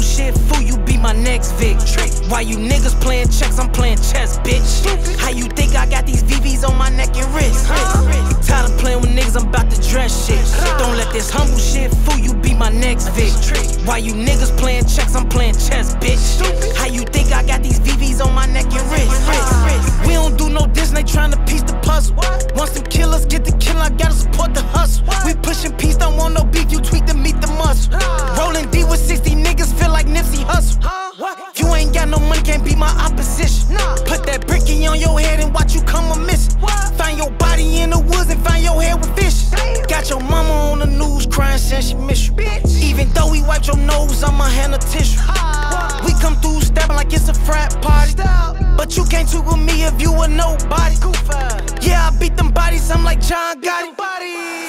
shit, fool, you be my next Vic. Why you niggas playing checks, I'm playing chess, bitch. How you think I got these VVs on my neck and wrist? Tired of playing with niggas, I'm about to dress shit. Don't let this humble shit fool you, be my next Vic. Why you niggas playing checks, I'm playing chess, bitch. How you think I got these VVs on my neck and wrist? My opposition. Put that bricky on your head and watch you come a missing. Find your body in the woods and find your head with fish. Got your mama on the news crying since she miss you. Even though we wiped your nose, I'ma hand a tissue. We come through stepping like it's a frat party. But you can't took with me if you a nobody. Yeah, I beat them bodies, I'm like John Gotti.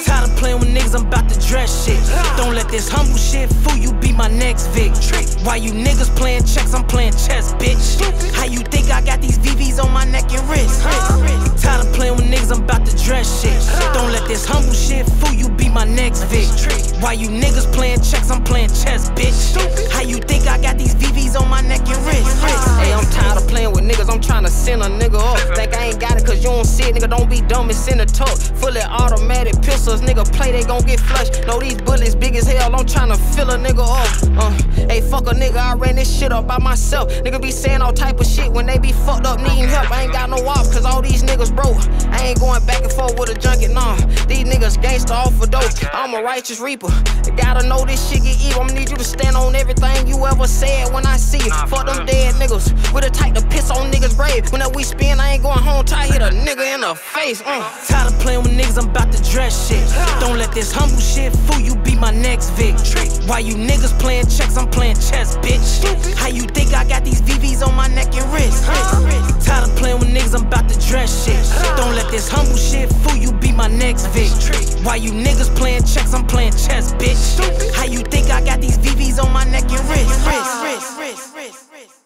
Playing with niggas, I'm about to dress shit. Don't let this humble shit fool you, be my next Vic. Why you niggas playing checks, I'm playing chess, bitch. How you think I got these VVs on my neck and wrist? Tired of playing with niggas, I'm about to dress shit. Don't let this humble shit fool you, be my next Vic. Why you niggas playing checks, I'm playing chess, bitch. How you think I got these VVs on my neck and wrist? Hey, I'm tired of playing with niggas, I'm trying to send a nigga off. Think I ain't got you don't see it, nigga, don't be dumb, it's in the tuck. Fully automatic pistols, nigga, play, they gon' get flushed. Know these bullets big as hell, I'm tryna fill a nigga up. Uh, hey, fuck a nigga, I ran this shit up by myself. Nigga be saying all type of shit when they be fucked up, needing help. I ain't got no off cause all these niggas broke. I ain't going back and forth with a junkie, nah. These niggas gangsta off for dope. I'm a righteous reaper. Gotta know this shit get evil. I'ma need you to stand on everything you ever said when I see you. Fuck them dead niggas. With a type to piss on niggas' grave. Whenever we spin, I ain't going home I hit a nigga in the face. Mm. Tired of playing with niggas, I'm about to dress shit. Don't let this humble shit fool you, be my next Vic. Why you niggas playing checks, I'm playing chess, bitch. How you think I got these VVs on my neck and wrist? Tired of playing with niggas, I'm about to dress shit. Don't let this humble shit fool you, be my next Vic. Why you niggas playing checks, I'm playing chess, bitch. How you think I got these VVs on my neck and wrist? wrist, wrist, wrist, wrist, wrist.